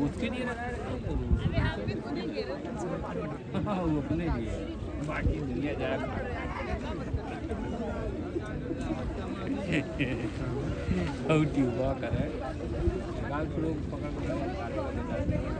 उसके लिए हाँ। वो अपने लिए बाकी दुनिया जाए करे गाल छोड़ो पकड़ पकड़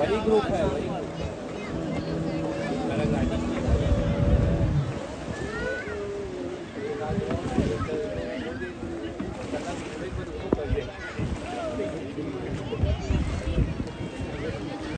वही ग्रुप है वही अलग